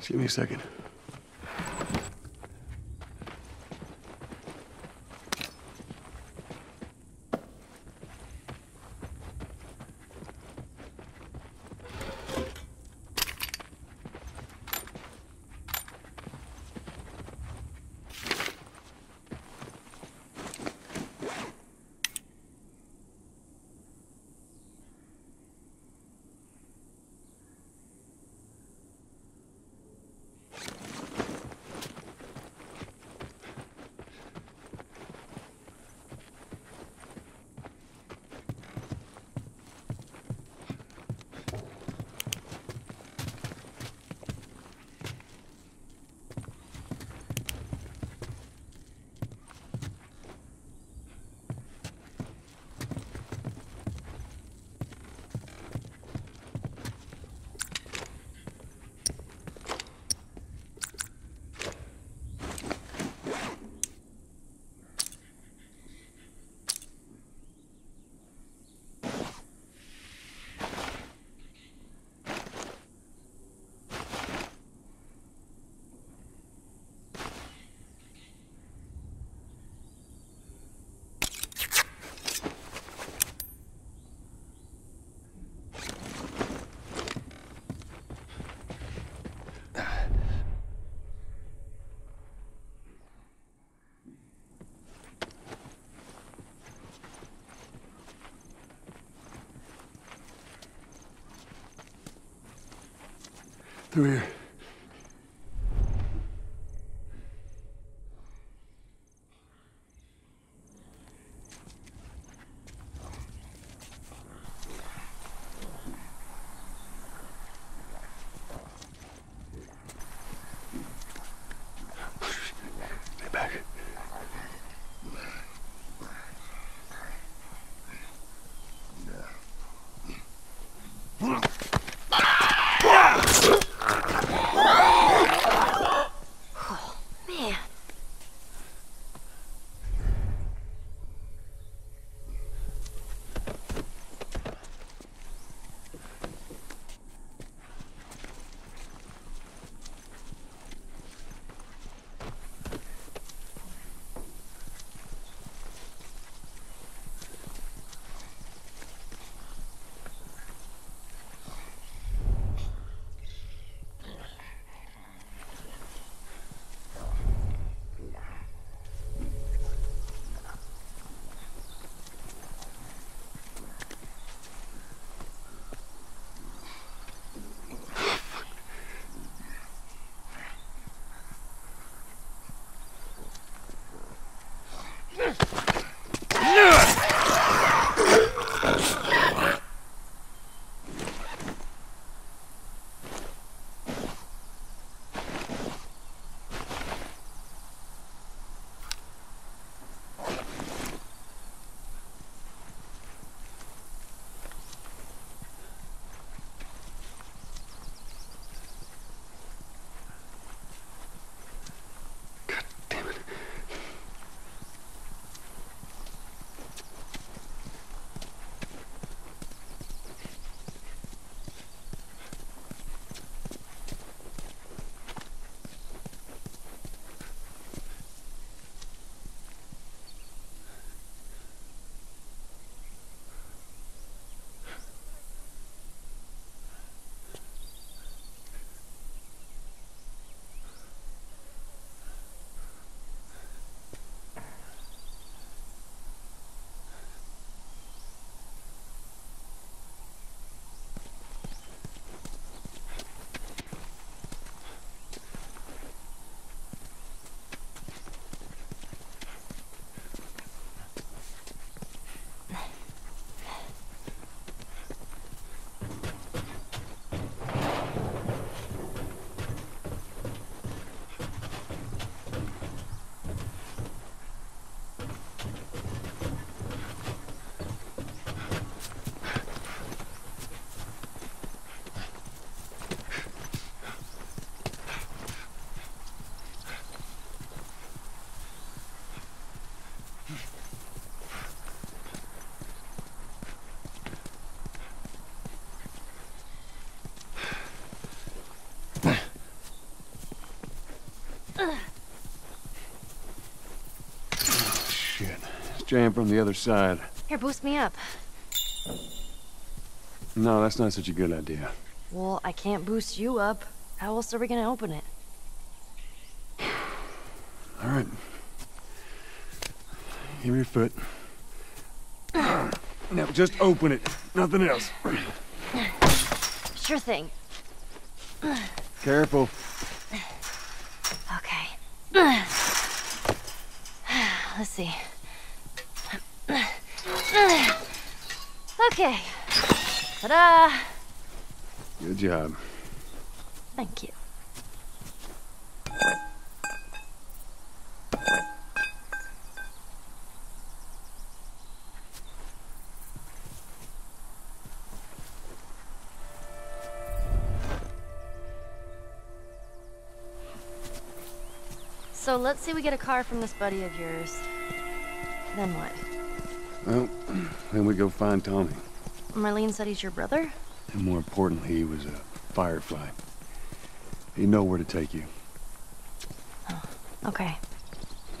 Just give me a second. Through here. Get jam from the other side. Here, boost me up. No, that's not such a good idea. Well, I can't boost you up. How else are we gonna open it? All right. Give me your foot. Now, just open it. Nothing else. Sure thing. Careful. Okay. Let's see. Okay. Ta-da! Good job. Thank you. So let's say we get a car from this buddy of yours. Then what? Well, then we go find Tommy. Marlene said he's your brother? And more importantly, he was a firefly. He know where to take you. Oh, okay.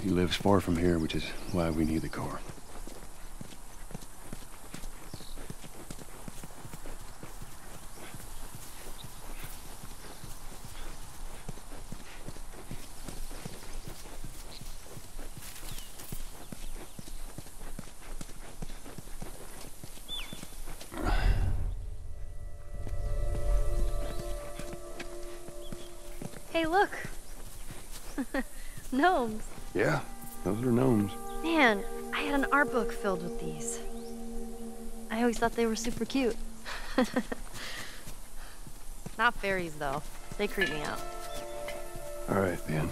He lives far from here, which is why we need the car. Hey, look. Gnomes. Yeah, those are gnomes. Man, I had an art book filled with these. I always thought they were super cute. Not fairies, though. They creep me out. All right, then.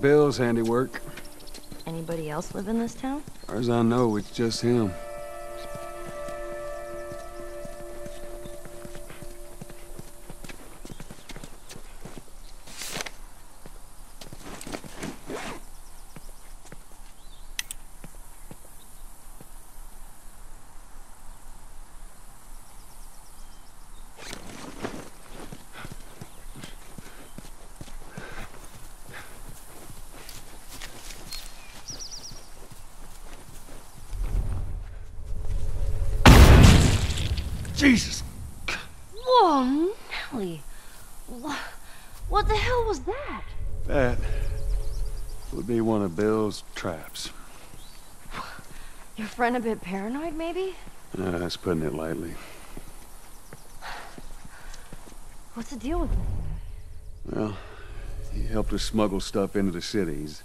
Bill's handiwork. Anybody else live in this town? As Far as I know, it's just him. Jesus! Whoa, Nelly. What, the hell was that? That would be one of Bill's traps. Your friend a bit paranoid, maybe? Uh, that's putting it lightly. What's the deal with him? Well, he helped us smuggle stuff into the cities.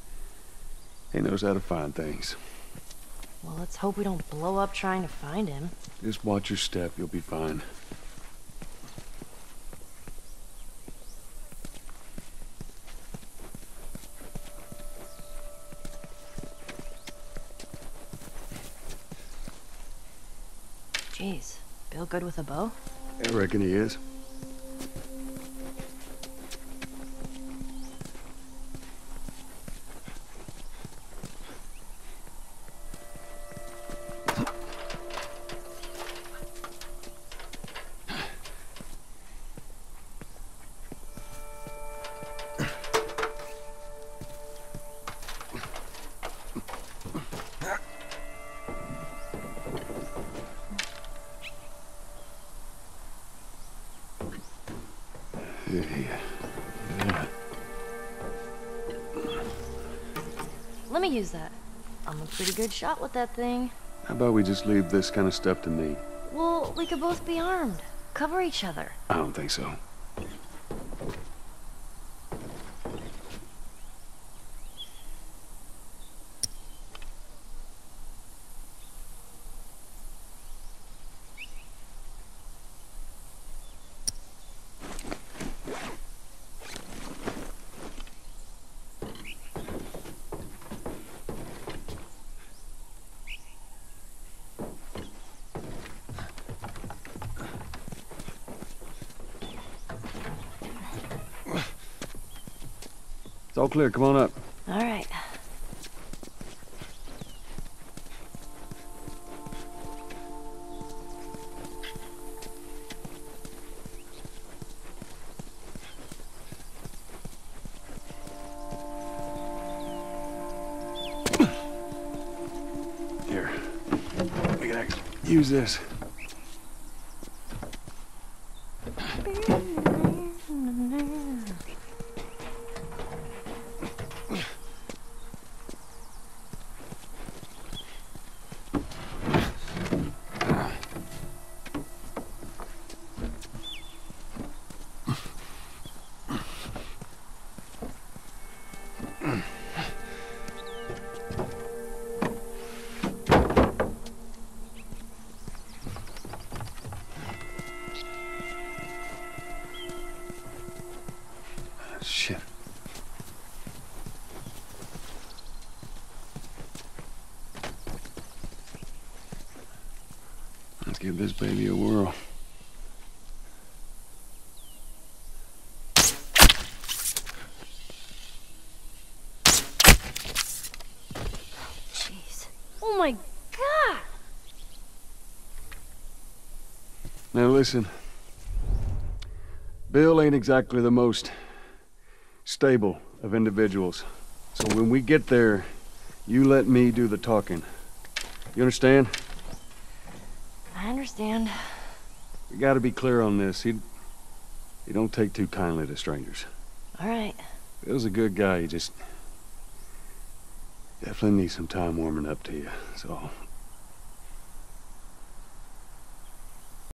He knows how to find things. Well, let's hope we don't blow up trying to find him. Just watch your step, you'll be fine. Jeez, Bill good with a bow? I reckon he is. Let me use that. I'm a pretty good shot with that thing. How about we just leave this kind of stuff to me? Well, we could both be armed. Cover each other. I don't think so. All clear. Come on up. All right. Here. We can actually use this. Let's give this baby a whirl. Jeez. Oh my god! Now listen. Bill ain't exactly the most stable of individuals. So when we get there, you let me do the talking. You understand? I understand. We gotta be clear on this. He he don't take too kindly to strangers. All right. Bill's a good guy, he just definitely needs some time warming up to you. So